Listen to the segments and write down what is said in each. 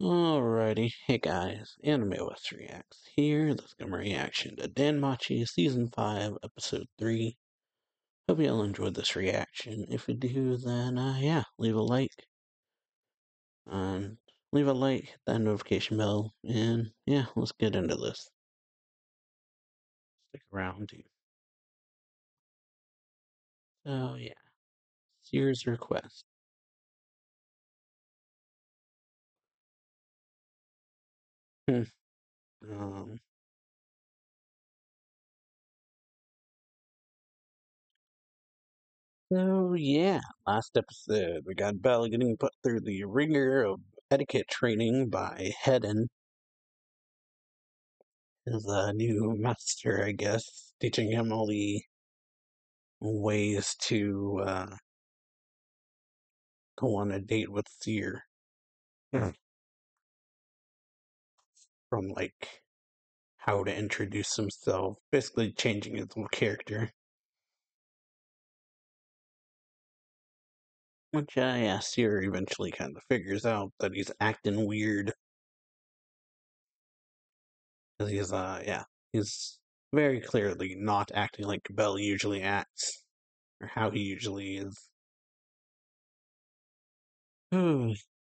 Alrighty, hey guys, Anime West Reacts here. Let's give a reaction to Danmachi Season 5, Episode 3. Hope you all enjoyed this reaction. If you do, then uh, yeah, leave a like. And leave a like, hit that notification bell, and yeah, let's get into this. Stick around too. So yeah, Syr's request. Hmm. Um, So yeah, last episode we got Bell getting put through the ringer of etiquette training by Hedin, his uh, new master, I guess, teaching him all the ways to uh, go on a date with Syr. Hmm. From like how to introduce himself, basically changing his whole character. Which, uh, yeah, Syr eventually kind of figures out that he's acting weird. Because he's, uh, yeah, he's very clearly not acting like Bell usually acts, or how he usually is.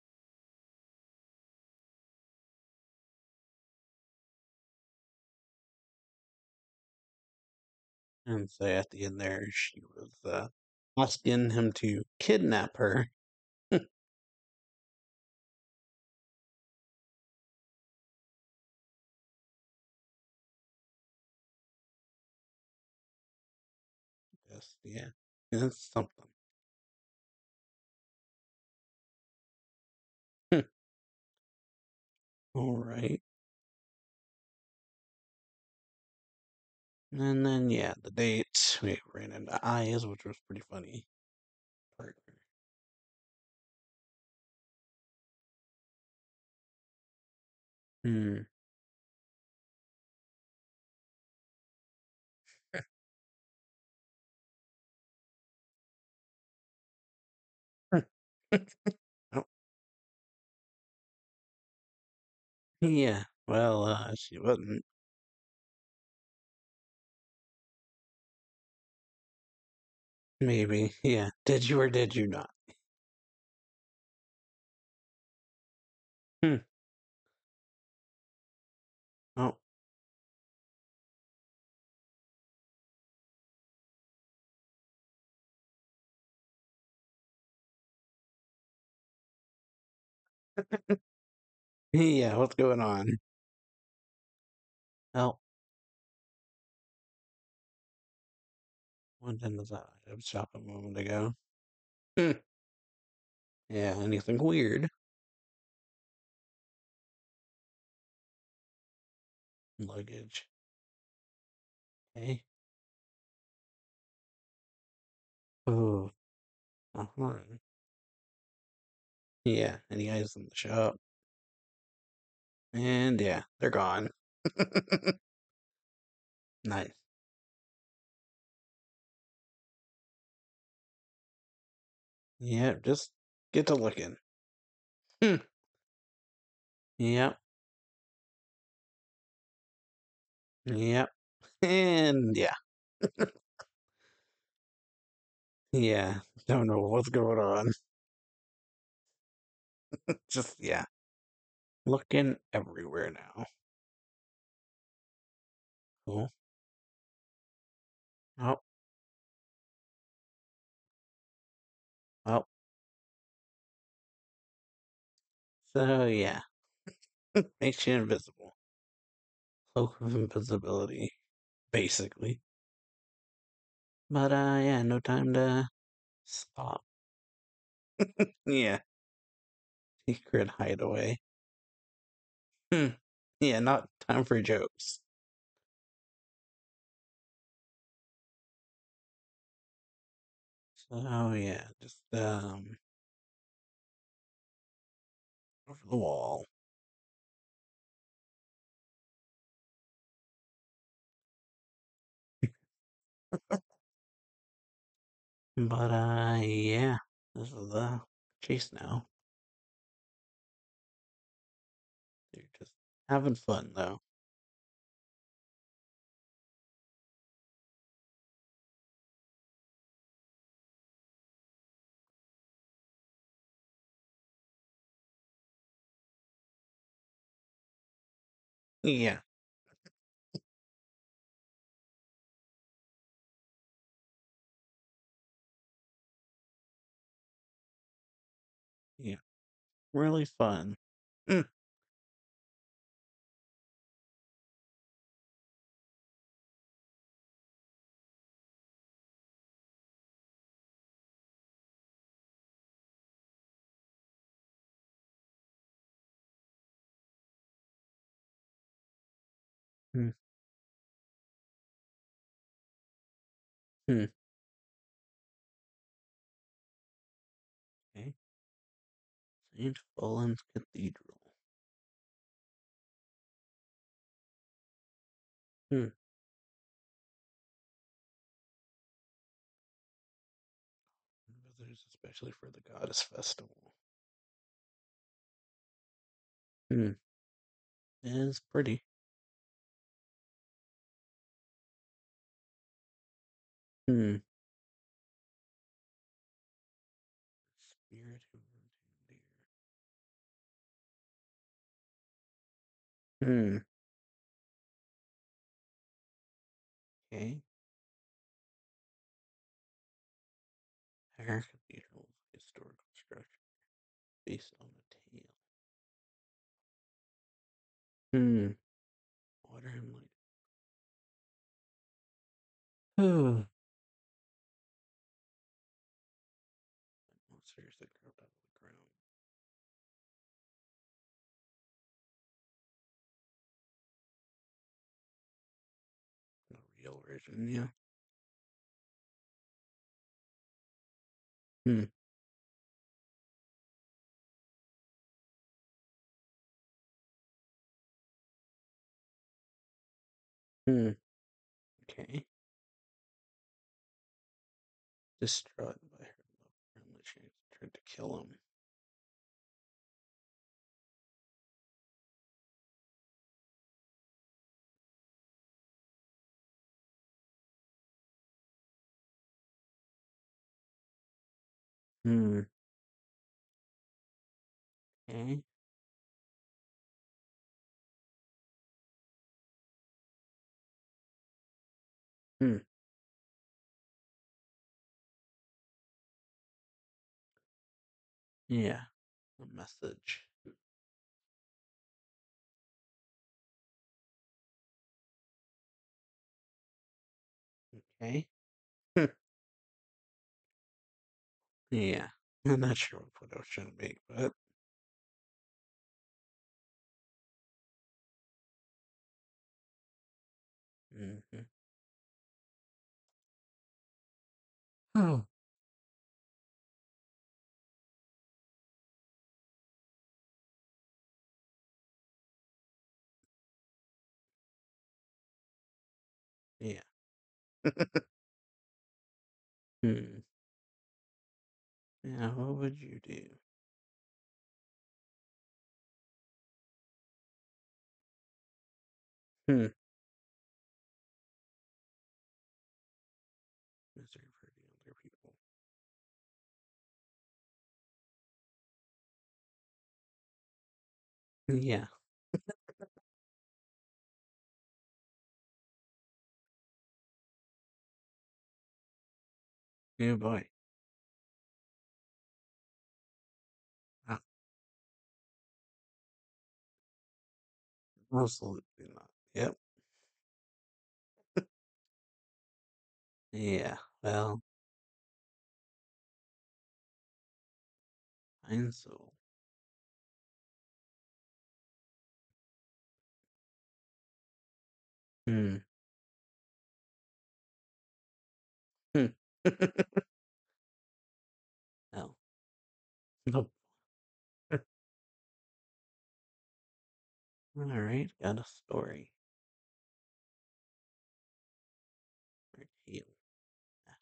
and so at the end there, she was uh, asking him to kidnap her. Yes, yeah, that's something. Hmm. All right. And then, yeah, the date, we ran into Ais, which was pretty funny. Partner. Hmm. oh. Yeah, well, uh, she wasn't. Maybe, yeah. Did you or did you not? Hmm. Oh. yeah, what's going on? Oh. Went into the item shop a moment ago. Hmm. Yeah, anything weird? Luggage. Okay. Oh. Yeah, any eyes in the shop? And yeah, they're gone. nice. Yeah, just get to looking. Hmm. Yep. Yep. And yeah. yeah. Don't know what's going on. just yeah. Looking everywhere now. Cool. Oh. Oh. So yeah. Makes you invisible. Cloak of invisibility. Basically. But uh yeah, no time to stop. yeah. Secret hideaway. Hmm. Yeah, not time for jokes. So yeah, just um over the wall. but uh yeah, this is the chase now. They're just having fun though. Yeah. Yeah. Really fun. Mm. Hmm. Okay. St. Fullen's Cathedral. Hmm. Visitors, especially for the Goddess Festival. Hmm. It is pretty. Hmm. Spirit. Hmm. Okay. Hare Cathedral historical structure based on a tale. Hmm. Water and light. That crept out of the ground. The real version, yeah. Hmm. Hmm. Okay. Distraught by her love for him, she tried to kill him. Hmm. Okay. Hmm. Yeah. A message. Okay. Hmm. Yeah. I'm not sure what I was trying to make, but hmm Oh. Yeah. Hmm. Yeah, what would you do? Hmm. Misery for the other people. Yeah. Yeah, boy. Ah, absolutely not. Yep. Yeah. Well, fine so. Hmm. Oh. No. No. All right, got a story. Ah.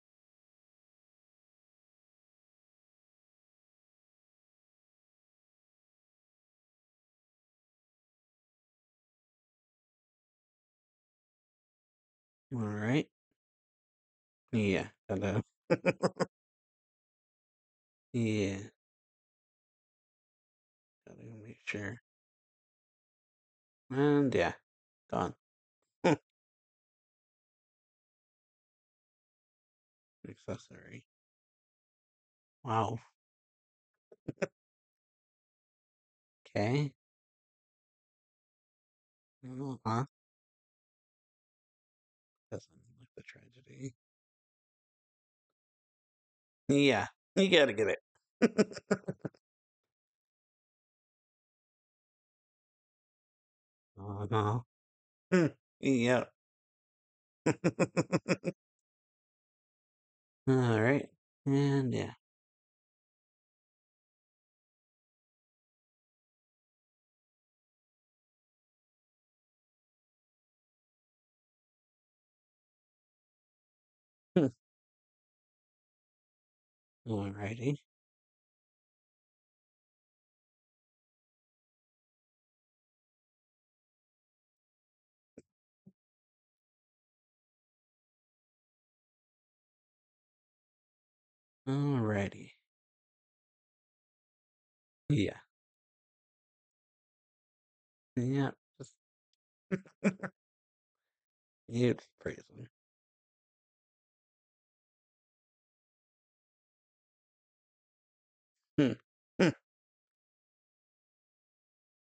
All right. Yeah hello. yeah. Gotta make sure. And yeah, gone. Accessory. Wow. Okay. Oh, huh? Doesn't like the tragedy. Yeah, you gotta get it. oh no. Yep. All right. And yeah. Alrighty. Alrighty. Yeah. Yeah. Praise him.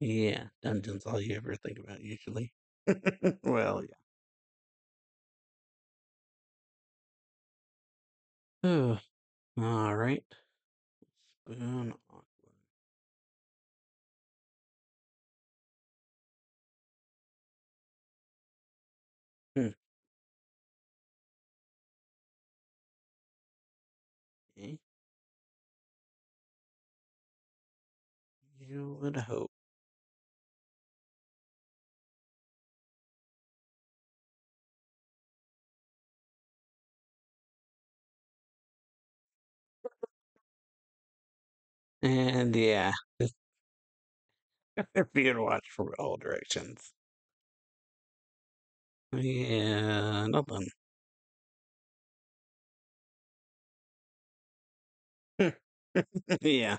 Yeah, dungeon's all you ever think about usually. well, yeah. Oh, all right. Spoon awkward. Hmm. Okay. You would hope. And yeah, just being watched from all directions. Yeah, nothing. yeah,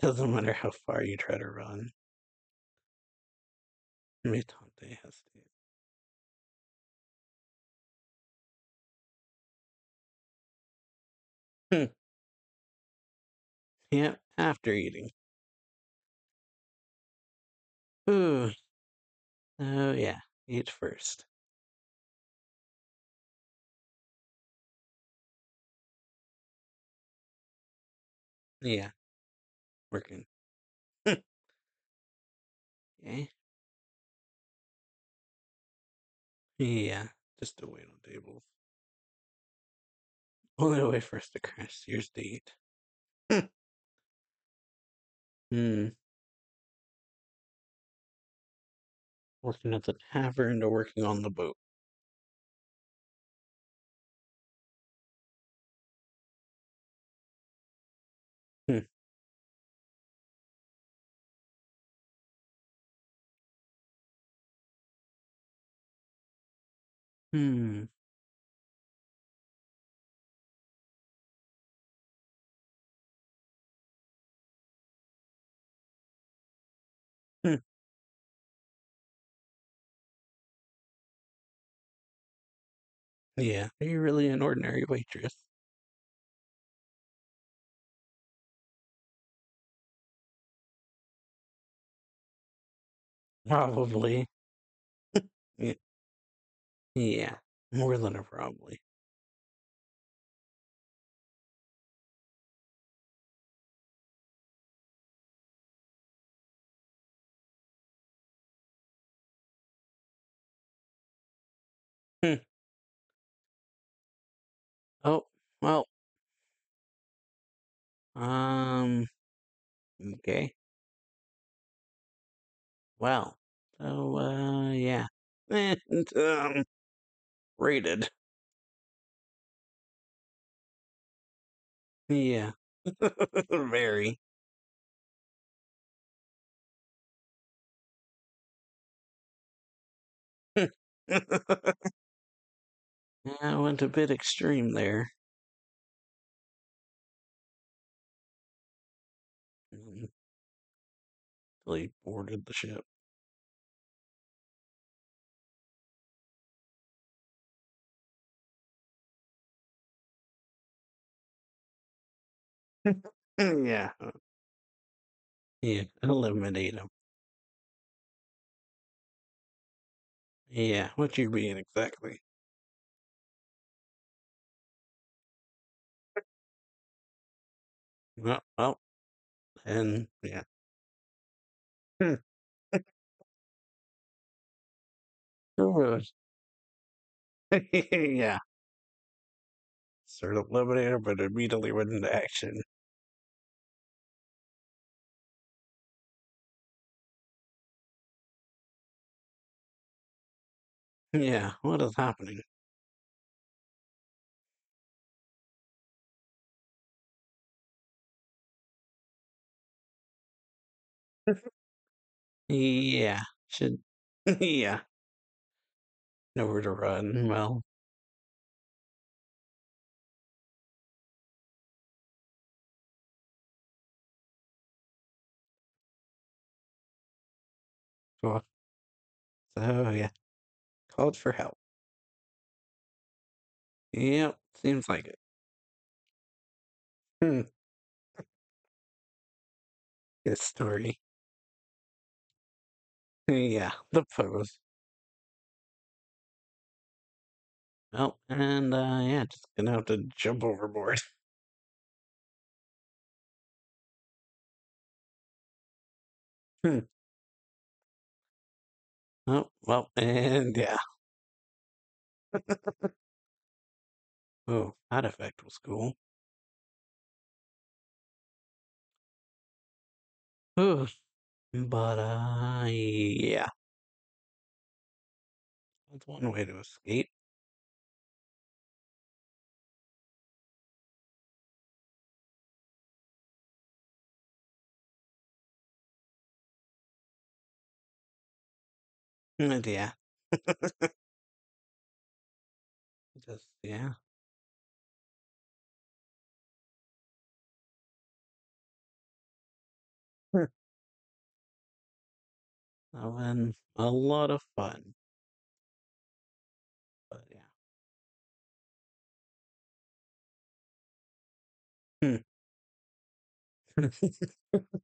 doesn't matter how far you try to run. Mutante has to. Hmm. Yep, after eating. Ooh. Oh yeah, eat first. Yeah, working. Hmm. okay. Yeah, just to wait on tables. Only way for us to crash Syr's date. Hmm. Hmm. Working at the tavern to working on the boat. Hmm. Hmm. Yeah. Are you really an ordinary waitress? Probably. Yeah. Yeah. More than a probably. Hmm. Oh, well. Um, okay. Well, so, uh, yeah. And, um, rated. Yeah. Very. I went a bit extreme there. Mm. He boarded the ship. yeah. Yeah, eliminate him. Yeah, what you mean exactly? Well, well, and yeah. Hmm. yeah. Sort of eliminator, but immediately went into action. Yeah, what is happening? yeah, should. yeah. Nowhere to run. Well, well, so yeah. Called for help. Yep, seems like it. Hmm. Good story. Yeah, the pose. Oh, and uh, yeah, just gonna have to jump overboard. Hmm. Oh, well, and yeah. oh, that effect was cool. Ooh, but uh, yeah. That's one way to escape. And yeah. Just yeah. Having a lot of fun. But yeah. Hmm.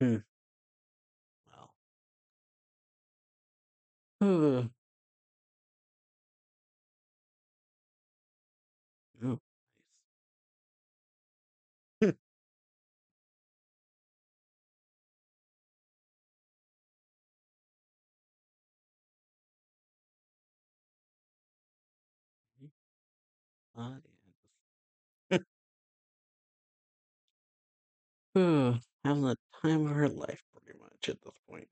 hmm. Well. Ooh, having the time of her life, pretty much at this point.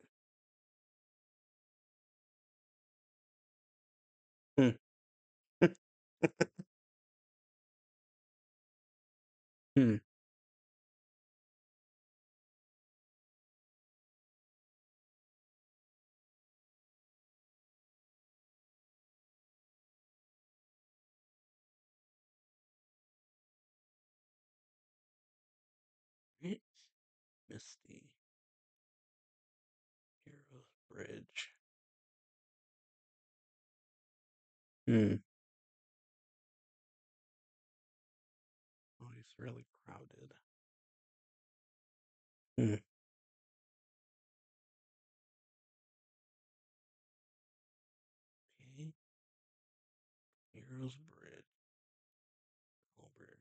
Hmm. hmm. Misty. Heroes Bridge. Hmm. Oh, he's really crowded. Hmm. Okay. Heroes Bridge. Over.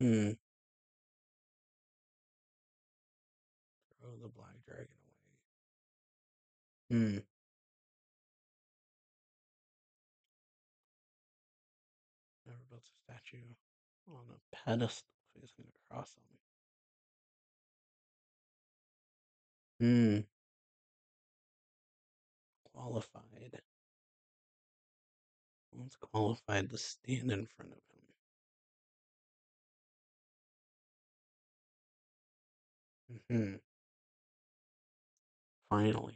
Hmm. Hmm. Never built a statue on a pedestal facing across them. Hmm. Qualified. One's qualified to stand in front of him. Hmm. Final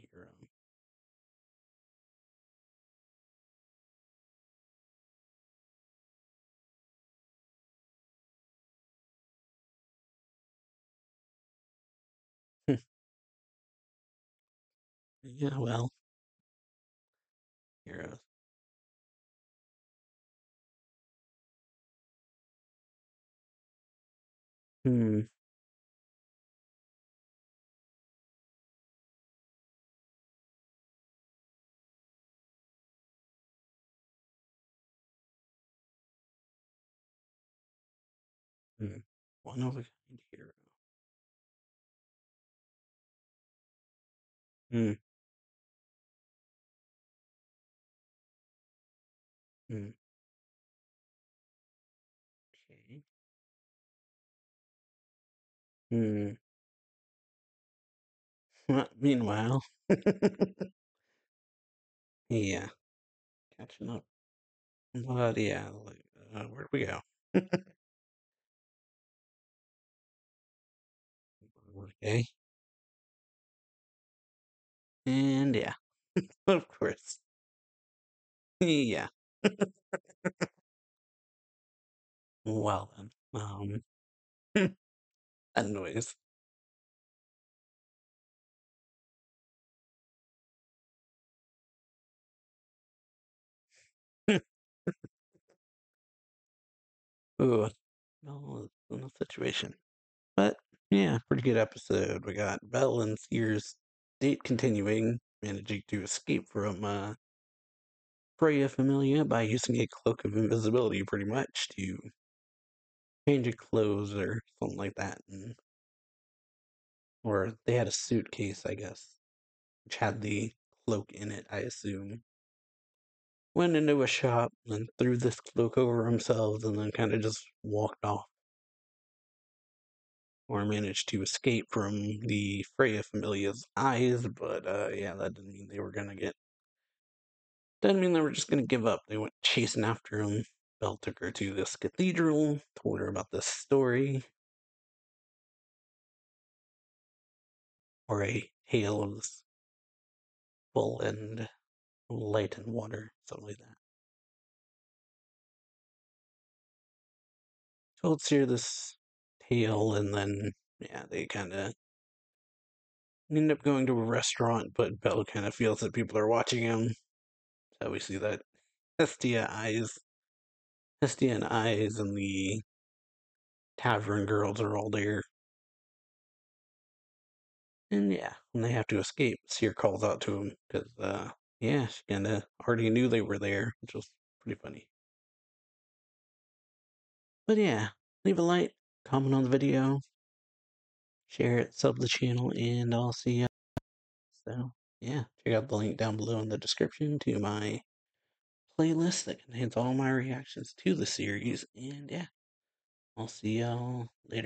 yeah, well. Heroes. Hmm. Hmm. One of a kind hero. Hmm. Hmm. Meanwhile. yeah. Catching up. But yeah, like, uh, where'd we go? okay. And yeah, of course. Yeah. well then, um, noise. Ooh, no, no situation. But yeah, pretty good episode. We got Bell and Syr's date continuing, managing to escape from uh, Freya Familia by using a cloak of invisibility, pretty much, to change of clothes or something like that. And, or they had a suitcase, I guess, which had the cloak in it, I assume. Went into a shop and threw this cloak over themselves and then kind of just walked off. Or managed to escape from the Freya Familia's eyes, but uh, yeah, that didn't mean they were gonna get. Doesn't mean they were just gonna give up. They went chasing after him. Bell took her to this cathedral, told her about this story, or a hail of this full and light and water, something like that. Told Syr this tale, and then yeah, they kind of end up going to a restaurant, but Bell kind of feels that people are watching him. So we see that Hestia Ais, Hestia and Ais, and the tavern girls are all there. And yeah, when they have to escape, Syr calls out to him because, uh, yeah, she kind of already knew they were there, which was pretty funny. But yeah, leave a like, comment on the video, share it, sub the channel, and I'll see you. So yeah, check out the link down below in the description to my playlist that contains all my reactions to the series. And yeah, I'll see y'all later.